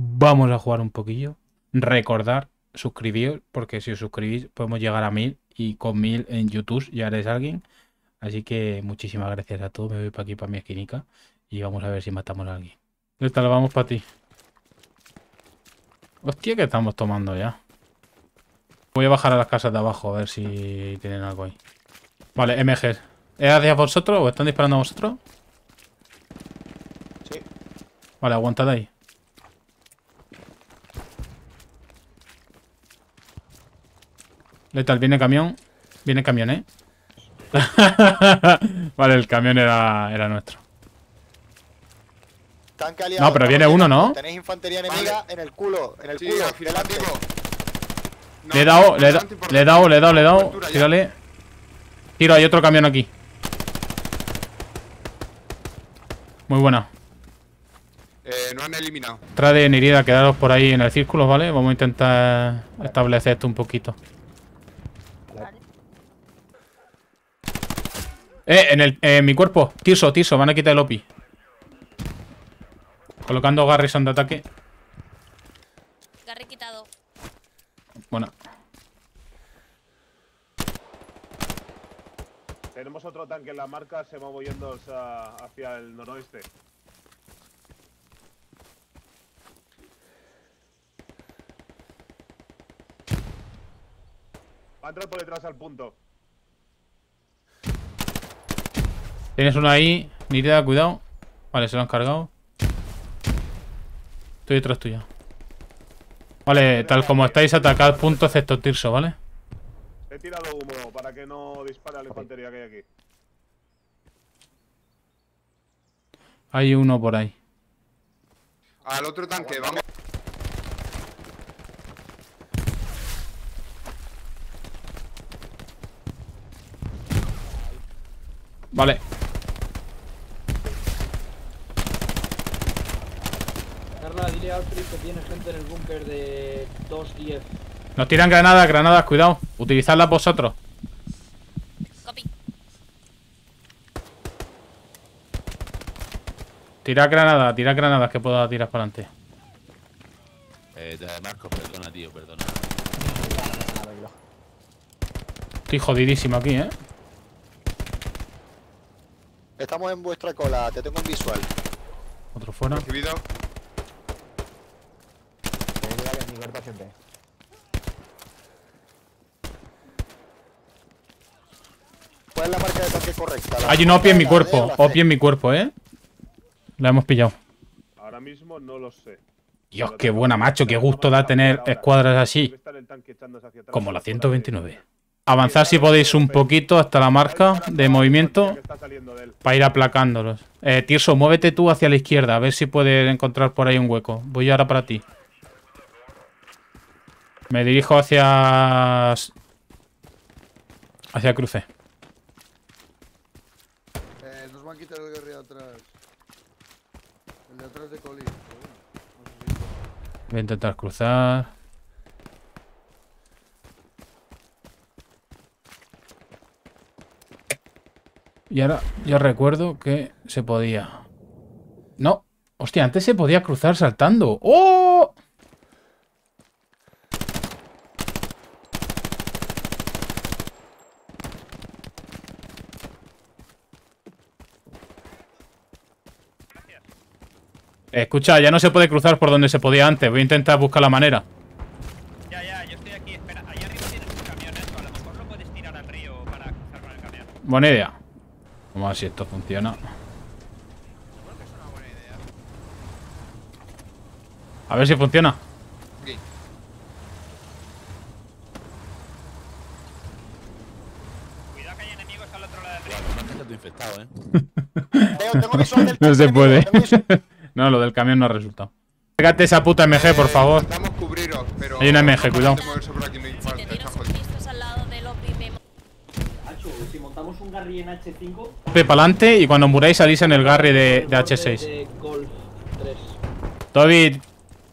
Vamos a jugar un poquillo. Recordar, suscribíos, porque si os suscribís podemos llegar a mil y con mil en YouTube ya eres alguien. Así que muchísimas gracias a todos. Me voy para aquí, para mi esquinica. Y vamos a ver si matamos a alguien. Esta lo vamos para ti. Hostia, que estamos tomando ya. Voy a bajar a las casas de abajo a ver si tienen algo ahí. Vale, MG. ¿Es hacia vosotros o están disparando a vosotros? Sí. Vale, aguantad ahí. Letal, viene camión. Viene camión, ¿eh? vale, el camión era, era nuestro. Tanque aliado. No, pero viene uno. ¿no? Tenéis infantería enemiga en el culo, en el Sí, culo, delante. afirmativo. No, Le he dado, le he, le dado, le he dado, le he dado. Ya. Tírale. Tiro, hay otro camión aquí. Muy buena. Eh, no han eliminado. Trae de herida, quedaros por ahí en el círculo, ¿vale? Vamos a intentar establecer esto un poquito. Eh, en, el, en mi cuerpo. Tirso, Tirso, van a quitar el OPI. Colocando Garrison de ataque. Garry quitado. Bueno, Tenemos otro tanque en la marca, se va moviendo hacia el noroeste. Va a entrar por detrás al punto. Tienes uno ahí. Nirida, cuidado. Vale, se lo han cargado. Estoy detrás tuya. Vale, tal como estáis, atacad punto excepto Tirso, ¿vale? He tirado humo para que no dispare a la infantería que hay aquí. Hay uno por ahí. Al otro tanque, vamos. Vale. Dile a Alfred que tiene gente en el búnker de 210. Nos tiran granadas, granadas, cuidado. Utilizadlas vosotros. Copy. Tirad granadas, tirad granadas que pueda tirar para adelante. Eh, perdona, tío, perdona. Estoy jodidísimo aquí, ¿eh? Estamos en vuestra cola, te tengo un visual. Otro fuera. Recibido. ¿Cuál es la marca de tanque correcta? ¿La Hay un OPI en mi cuerpo. OPI en mi cuerpo, ¿eh? La hemos pillado. Ahora mismo no lo sé. Dios, qué buena, macho. Qué gusto da tener escuadras así. Como la fuera de- 129. Avanzar si podéis un poquito hasta la marca de movimiento para ir aplacándolos. Eh, Tirso, muévete tú hacia la izquierda. A ver si puedes encontrar por ahí un hueco. Voy ahora para ti. Me dirijo hacia... Hacia cruce. Eh, nos van a quitar el guerrero atrás. El de atrás de Colin. Voy a intentar cruzar. Y ahora ya recuerdo que se podía. No. Hostia, antes se podía cruzar saltando. ¡Oh! Escucha, ya no se puede cruzar por donde se podía antes. Voy a intentar buscar la manera. Ya, ya, yo estoy aquí, espera. Allá arriba tienes un camión, esto. A lo mejor lo puedes tirar al río para cruzar con el camión. Buena idea. Vamos a ver si esto funciona. A ver si funciona. Cuidado que hay enemigos al otro lado del río. Infectado, eh. Tengo, tengo visual del No se puede. tengo visual- No, lo del camión no ha resultado. Pégate esa puta MG, por favor. Cubriros, pero. Hay una MG, cuidado. un Garry en H5. Tope para adelante y cuando muráis salís en el Garry de, de H6. De Golf 3. Toby,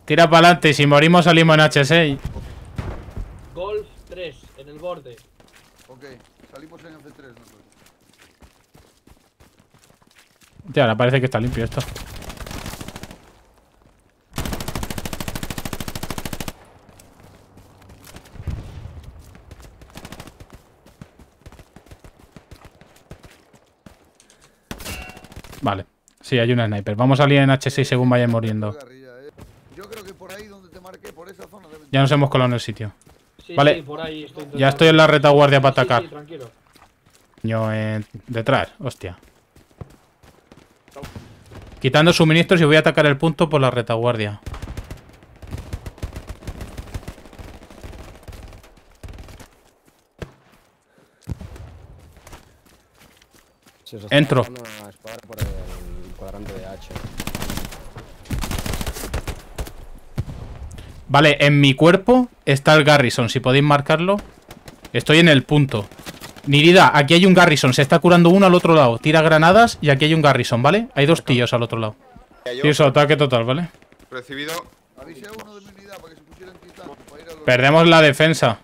tira para adelante y si morimos salimos en H6. Golf 3, en el borde. Ok, salimos en F3 nosotros. Hostia, ahora parece que está limpio esto. Vale. Sí, hay un sniper. Vamos a salir en H6 según vayan muriendo. Guerrilla. Yo creo que por ahí donde te marqué, por esa zona deben Ya nos hemos colado en el sitio. Sí, Vale. sí, por ahí estoy Ya estoy en la retaguardia para Sí, sí, atacar. tranquilo. Eh, detrás, hostia. Quitando suministros y voy a atacar el punto por la retaguardia. Entro. Vale, en mi cuerpo está el Garrison, si podéis marcarlo. Estoy en el punto. Nirida, aquí hay un Garrison, se está curando uno al otro lado. Tira granadas y aquí hay un Garrison, ¿vale? Hay dos tíos al otro lado. Eso, ataque total, ¿vale? Recibido. Avise a uno de mi unidad para que se pusiera en titán. Para ir a los... Perdemos la defensa.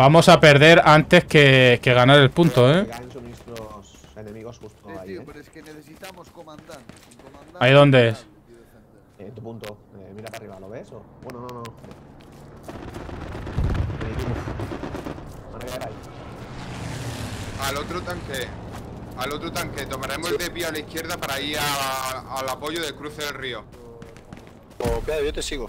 Vamos a perder antes que, que ganar el punto, ¿eh? Enemigos justo Sí, ahí, tío, ¿eh? pero es que necesitamos comandantes. Sin comandantes ¿Ahí dónde es? En tu punto. Eh, mira para arriba, ¿lo ves? O... Bueno, no, no. Van a quedar ahí. Al otro tanque. Al otro tanque. Tomaremos el desvío a la izquierda para ir a- al apoyo del cruce del río. Ok, yo te sigo.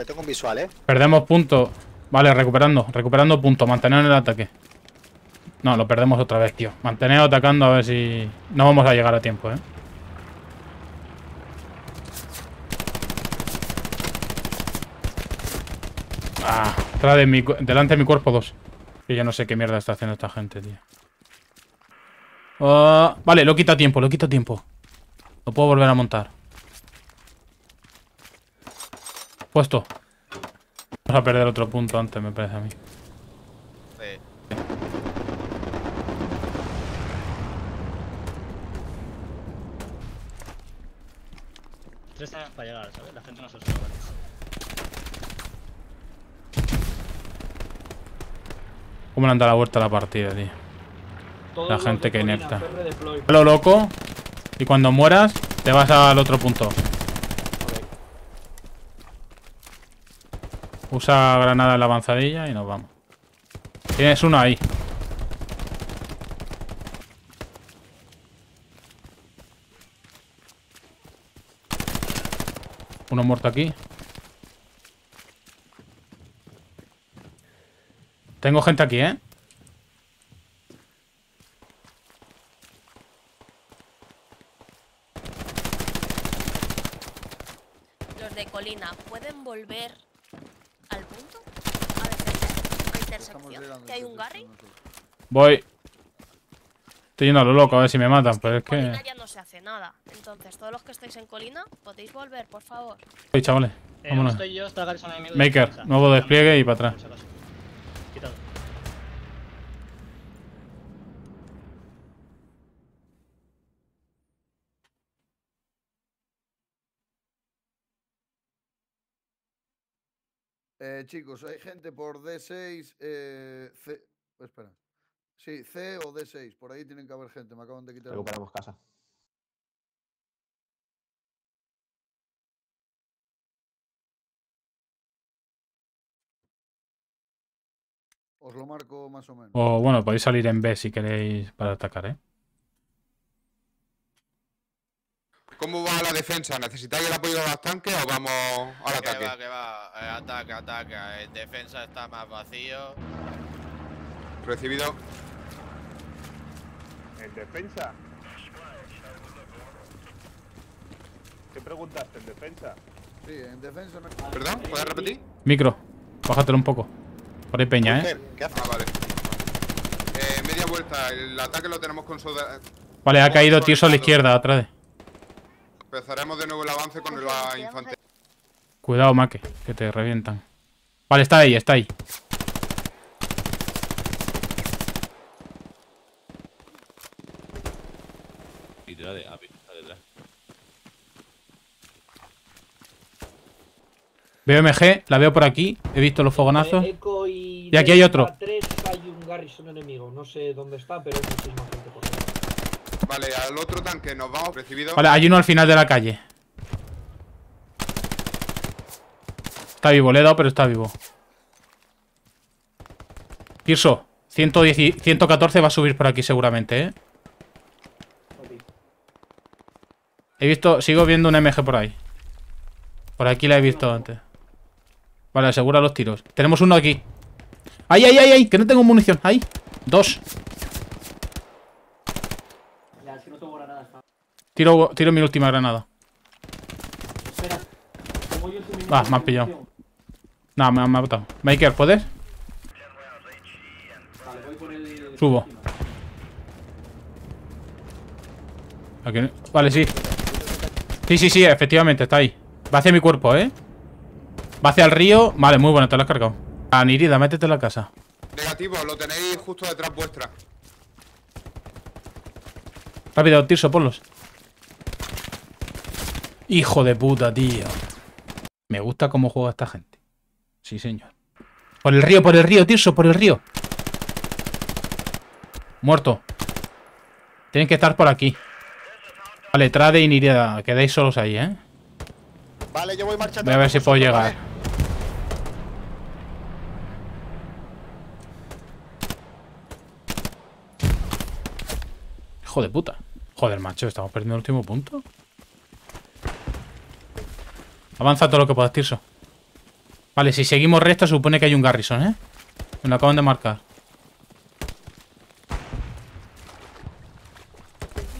Ya tengo un visual, ¿eh? Perdemos punto. Vale, recuperando, recuperando punto. Mantener el ataque. No, lo perdemos otra vez, tío. Mantener atacando a ver si... No vamos a llegar a tiempo, ¿eh? Ah, detrás de mi delante de mi cuerpo dos. Que yo no sé qué mierda está haciendo esta gente, tío. Ah, vale, lo quita tiempo, lo quita tiempo. Lo puedo volver a montar. Puesto. Vamos a perder otro punto antes, me parece a mí. Tres años para llegar, ¿sabes? La gente no se sabe. ¿Cómo le han dado la vuelta a la partida, tío? Todos La gente que inepta. Lo loco. Y cuando mueras, te vas al otro punto. Usa granada en la avanzadilla y nos vamos. Tienes uno ahí. Uno muerto aquí. Tengo gente aquí, ¿eh? Los de colina, ¿pueden volver al punto? A defender. A Estamos intersección. llegando, Que hay un entonces, Garry. nosotros. Voy. Estoy yendo a lo loco a ver si me matan, pero es que... Colina ya no se hace nada. Entonces, todos los que estáis en colina, podéis volver, por favor. Oye, chavales. Eh, Vámonos. estoy yo, está Garrison enemigo y Maker, nuevo despliegue y para atrás. Quitado. Eh, chicos, hay gente por D6, eh, C... Espera. Sí, C o D6. Por ahí tienen que haber gente. Me acaban de quitar. el- Recuperamos casa. Os lo marco más o menos. O bueno, podéis salir en B si queréis para atacar, ¿eh? ¿Cómo va la defensa? ¿Necesitáis el apoyo de los tanques o vamos al Que ataque? va, que va. Eh, ataca, ataca. En defensa está más vacío. Recibido. ¿En defensa? ¿Qué preguntaste? ¿En defensa? Sí, en defensa. me- ¿Perdón? ¿Puedes repetir? Micro, bájatelo un poco. Por ahí peña, ¿eh? ¿Qué haces? Ah, vale. Eh, media vuelta. El ataque lo tenemos con soda. Vale, ha caído Tirso a la izquierda, atrás de... Empezaremos de nuevo el avance con la infantería. Cuidado, Make, que te revientan. Vale, está ahí, está ahí. Y tira de API, está detrás. Veo MG, la veo por aquí. He visto los fogonazos. Eh, y... Y aquí hay otro. Delta 3 hay un Garrison enemigo. No sé dónde está, pero hay muchísima gente por ahí. Vale, al otro tanque nos vamos. Recibido. Vale, hay uno al final de la calle. Está vivo, le he dado, pero está vivo. Tirso, 110 y- 114 va a subir por aquí seguramente, ¿eh? He visto, sigo viendo un MG por ahí. Por aquí la he visto antes. Vale, asegura los tiros. Tenemos uno aquí. ¡Ay, ay, ay, ay! Que no tengo munición. ¡Ahí! Dos. Tiro, tiro mi última granada. Va, me has pillado. No, me, me ha matado. Maker, ¿puedes? Vale, voy por el. Subo. Aquí no- Vale, sí. Sí, sí, sí, efectivamente, está ahí. Va hacia mi cuerpo, ¿eh? Va hacia el río. Vale, muy bueno, te lo has cargado. Anirida, métete en la casa. Negativo, lo tenéis justo detrás vuestra. Rápido, Tirso, ponlos. Hijo de puta, tío. Me gusta cómo juega esta gente. Sí, señor. Por el río, por el río, Tirso, por el río. Muerto. Tienen que estar por aquí. Vale, Trade y Nirida. Quedáis solos ahí, ¿eh? Vale, yo voy marchando. Voy a ver si puedo llegar. Hijo de puta. Joder, macho, estamos perdiendo el último punto. Avanza todo lo que puedas, Tirso. Vale, si seguimos recta, supone que hay un Garrison, ¿eh? Me lo acaban de marcar.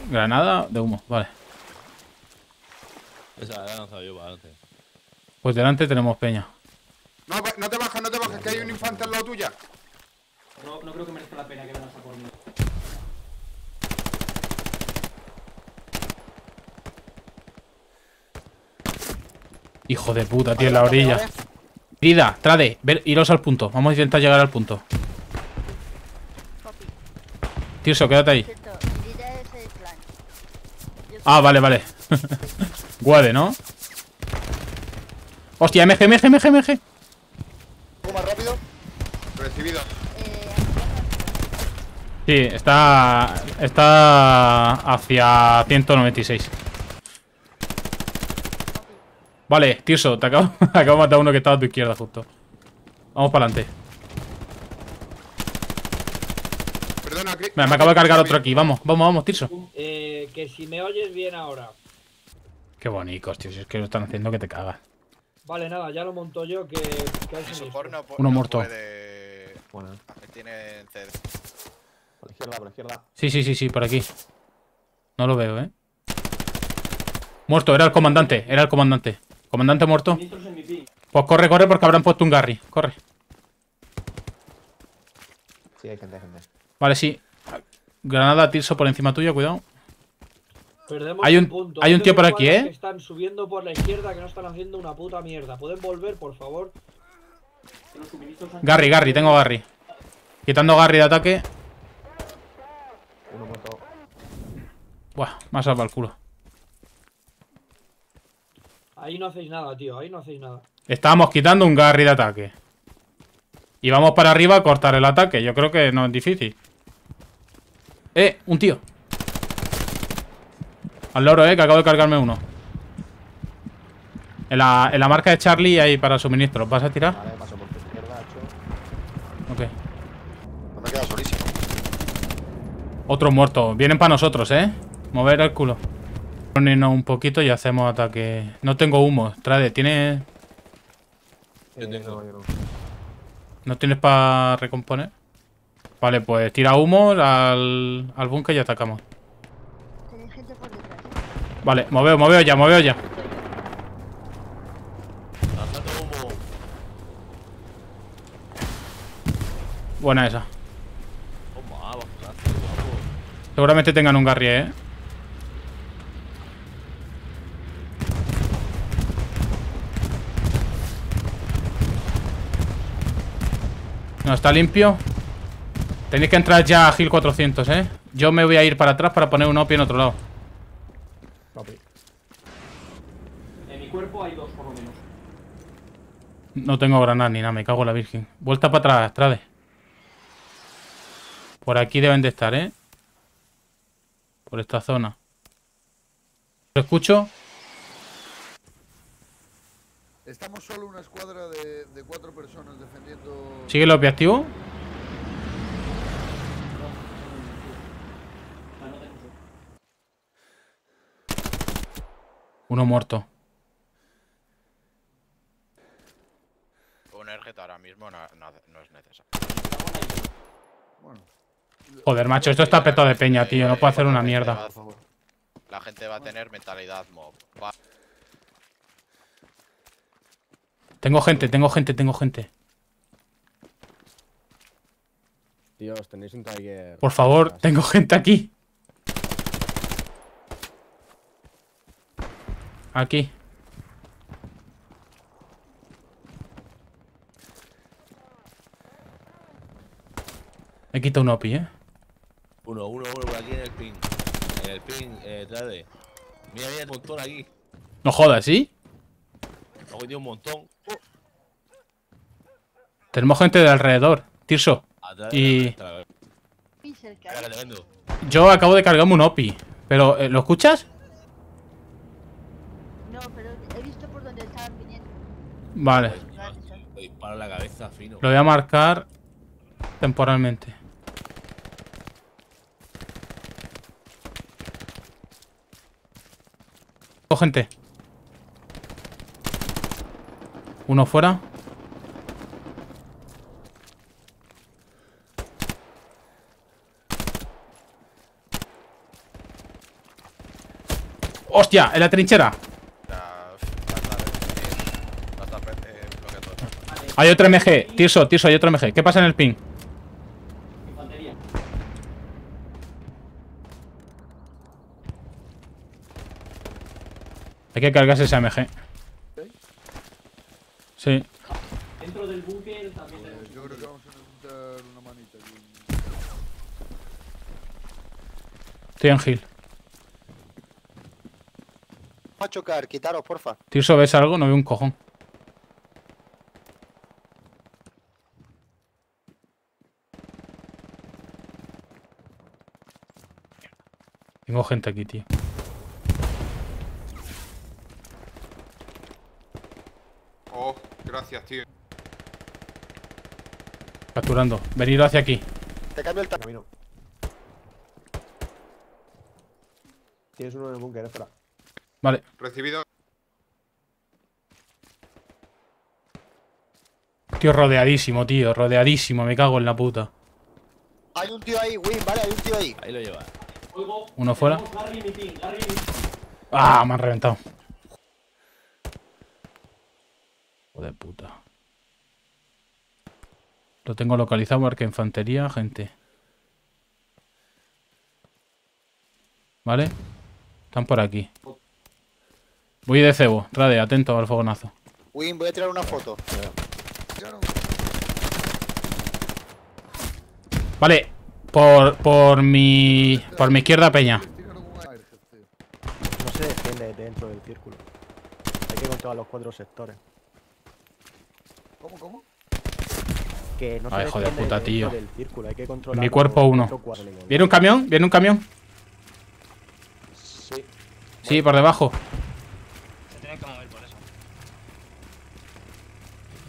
Granada de humo, vale. Esa la he lanzado yo para adelante. Pues delante tenemos peña. No, no te bajes, no te bajes, que hay un infante al lado tuya. No, no creo que merezca la pena que vengas a por mí. Hijo de puta, tío, en la orilla. Ida, trade, ver, iros al punto. Vamos a intentar llegar al punto. Tirso, quédate ahí. Ah, vale, vale. Guade, ¿no? Hostia, MG, MG, MG, MG. Más rápido. Recibido. Sí, está. Está hacia 196. Vale, Tirso, te acabo, acabo de matar a uno que estaba a tu izquierda justo. Vamos para adelante. Perdona, Cri- Mira, me acabo de cargar otro aquí. Vamos, vamos, vamos, Tirso. Eh, que si me oyes bien ahora. Qué bonitos, tío. Si es que lo están haciendo que te cagas. Vale, nada, ya lo monto yo que, que hay no, Uno no muerto. puede- Buena. Tiene CD. Por la izquierda, por la izquierda. Sí, sí, sí, sí, por aquí. No lo veo, ¿eh? Muerto, era el comandante, era el comandante. Comandante muerto. Pues corre, corre, porque habrán puesto un Garry. Corre. Sí, hay gente, hay gente. Vale, sí. Granada, Tirso por encima tuya, cuidado. Perdemos Hay un- punto. hay un tío por aquí, ¿eh? Que están subiendo por la izquierda que no están haciendo una puta mierda. ¿Pueden volver, por favor? Garry, Garry, tengo Garry. Quitando Garry de ataque. Uno muerto. Buah, me ha salvado el culo. Ahí no hacéis nada, tío. Ahí no hacéis nada. Estábamos quitando un Garry de ataque. Y vamos para arriba a cortar el ataque. Yo creo que no es difícil. Eh, un tío. Al loro, eh, que acabo de cargarme uno. En la, en la marca de Charlie hay para suministros. ¿Vas a tirar? Vale, paso por tu izquierda, hecho. Ok. No me he quedado solísimo. Otro muerto. Vienen para nosotros, eh. Mover el culo. Unirnos un poquito y hacemos ataque. No tengo humo. Trade, ¿tienes. Eh, no, yo no. ¿No tienes para recomponer? Vale, pues tira humo al, al búnker y atacamos. Vale, moveo, moveo ya, moveo ya. Buena esa. Seguramente tengan un Garry, eh. No, está limpio. Tenéis que entrar ya a Gil 400, eh. Yo me voy a ir para atrás para poner un OPI en otro lado. Papi. En mi cuerpo hay dos, por lo menos. No tengo granadas ni nada, me cago en la virgen. Vuelta para atrás, Trade. Por aquí deben de estar, ¿eh? Por esta zona. ¿Lo escucho? Estamos solo una escuadra de, cuatro personas defendiendo... ¿Sigue el objetivo? Uno muerto. Un RG ahora mismo no, es necesario. Joder, macho, esto está peto de peña, tío. No puedo hacer una mierda. La gente va a tener mentalidad mob. Tengo gente, tengo gente, tengo gente. Tíos, tenéis un Tiger. Por favor, tengo gente aquí. Aquí. He quitado un OPI, ¿eh? Uno, uno, uno por aquí en el pin. En el pin, eh, trade. Mira, mira, un montón aquí. No jodas, ¿sí? Ha cogido un montón. Tenemos gente de alrededor. Tirso. Atrás. Y- atrás. Yo acabo de cargarme un OPI. Pero, eh, ¿lo escuchas? No, pero he visto por donde estaban viniendo. Vale. En la cabeza, fino. Lo voy a marcar temporalmente. Tengo gente. Uno fuera. ¡Hostia! ¡En la trinchera! Hay otro MG. Tirso, Tirso, hay otro MG. ¿Qué pasa en el ping? Hay que cargarse ese MG. Sí. Dentro del búnker también tenemos. yo creo que vamos a necesitar una manita aquí. Estoy en Hill. Va a chocar, quitaros, porfa. Tirso, ¿ves algo? No veo un cojón. Tengo gente aquí, tío. Oh, gracias, tío. Capturando. Venid hacia aquí. Te cambio el. Camino. Tienes uno en el búnker, espera. Vale. Recibido. Tío, rodeadísimo, tío. Rodeadísimo. Me cago en la puta. Hay un tío ahí, Win, vale, hay un tío ahí. Ahí lo lleva. Uno fuera. ¡Ah! Me han reventado. Joder puta. Lo tengo localizado porque infantería, gente. ¿Vale? Están por aquí. Voy de cebo. Rade, atento al fogonazo. Win, voy a tirar una foto. Vale. Por, por mi... Por mi izquierda, peña. No se defiende dentro del círculo. Hay que controlar los cuatro sectores. ¿Cómo, cómo? Que no Ay, se hijo de puta, tío. del círculo. Hay que controlar Mi cuerpo uno. ¿Viene un camión? ¿Viene un camión? Sí. Sí, por debajo. Se tienen que mover por eso.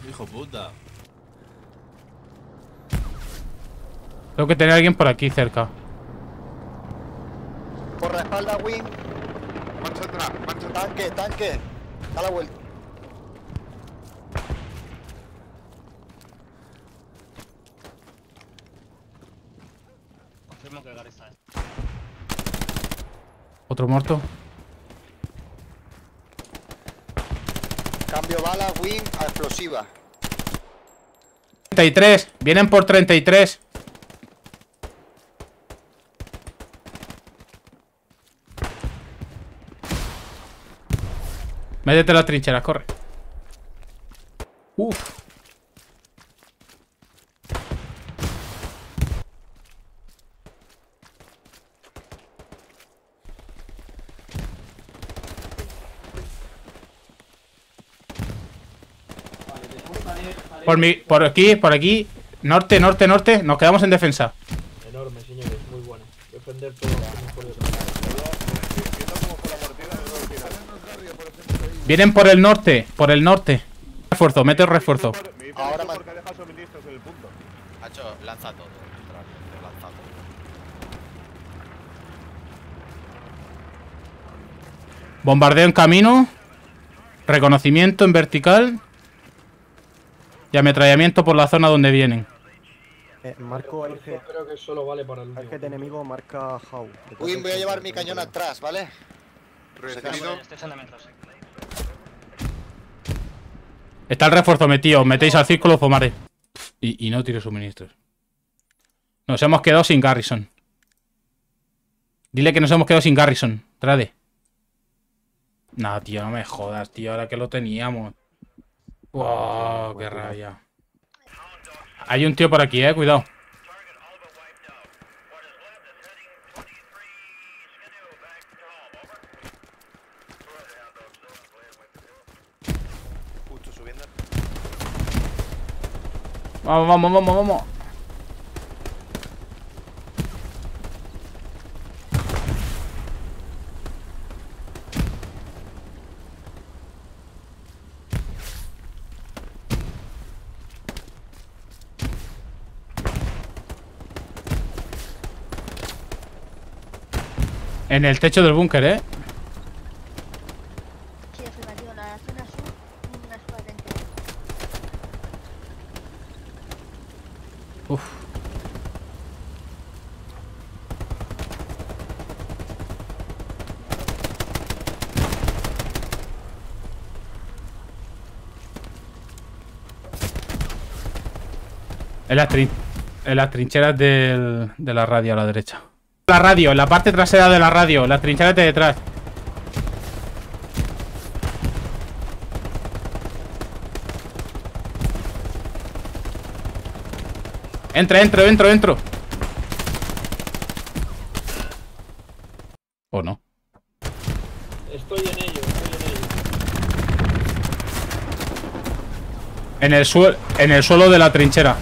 Hijo puta. Tengo que tener a alguien por aquí cerca. Por la espalda, Win. Marcha atrás, atrás. Tanque, tanque. Da la vuelta. Confirmo que Gary está. Otro muerto. Cambio bala, Win, a explosiva. 33. Vienen por 33. Métete a la trinchera, corre. Uf. Por, mi, por aquí, por aquí. Norte, norte, norte. Nos quedamos en defensa. Enorme, señores, muy bueno. Defender todo. Vienen por el norte, por el norte. Refuerzo, mete refuerzo. Ahora porque deja suministros en el punto. Hacho, lanza todo. Lanza todo. Bombardeo en camino. Reconocimiento en vertical. Y ametrallamiento por la zona donde vienen. Eh, marco el Yo creo que solo vale para el último. Enemigo marca How. Win, voy a llevar mi cañón atrás, ¿vale? Recibido. Está el refuerzo metido. Metéis al círculo, Fomare. Y, y no tiro suministros. Nos hemos quedado sin Garrison. Dile que nos hemos quedado sin Garrison. Trade. Nah, tío, no me jodas, tío. Ahora que lo teníamos. Wow, qué rabia. Hay un tío por aquí, eh. Cuidado. Vamos, vamos, vamos, vamos. En el techo del búnker, ¿eh? Sí, afirmativo. La zona sur, una escuadra dentro. Uf. En las, trin- en las trincheras del- de la radio a la derecha. La radio, la parte trasera de la radio, las trincheras de detrás. Entra, entro, entro, entro. ¿O no? Estoy en ello, estoy en ello. En el, en el suelo de la trinchera.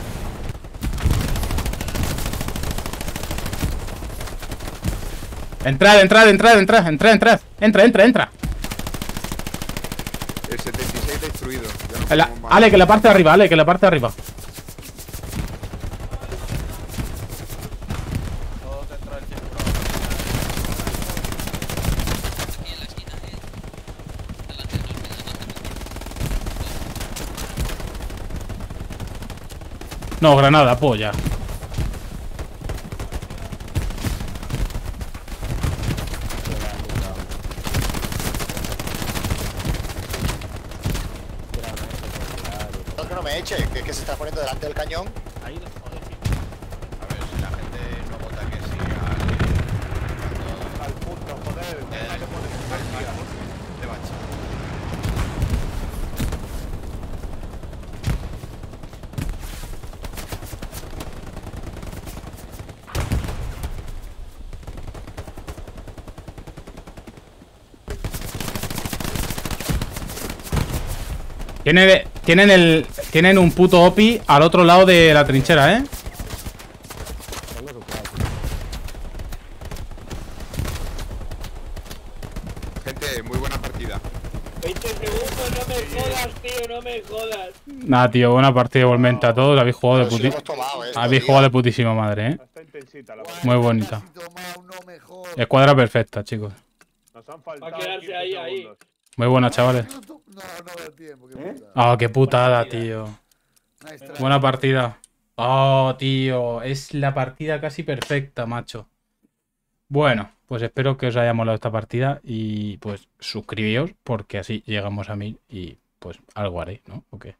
Entrad, entrad, entrad, entrad, entrad, entrad. Entra, entra, entra. El 76 destruido. No la-. Ale, que la parte de arriba, Ale, que la parte de arriba. No, granada, polla. No, que que, se está poniendo delante del cañón. A ver, si la gente no vota que sí al... Al punto, joder. Eh, poner al- al- de bache. Tiene- tienen, el, tienen un puto OPI al otro lado de la trinchera, ¿eh? Gente, muy buena partida. 20 segundos, no me jodas, tío, no me jodas. Nada, tío, buena partida igualmente a todos. Habéis jugado de tomado, eh. Habéis jugado de putísima madre, ¿eh? Está intensita la Muy bonita. Escuadra perfecta, chicos. Nos han faltado Va a quedarse 15 ahí, ahí. Muy buena, chavales. No, no, no da tiempo. Qué puta. Ah, qué putada, tío. Buena partida. Oh, tío. Es la partida casi perfecta, macho. Bueno, pues espero que os haya molado esta partida y pues suscribíos porque así llegamos a mil y pues algo haré, ¿no? ¿O qué?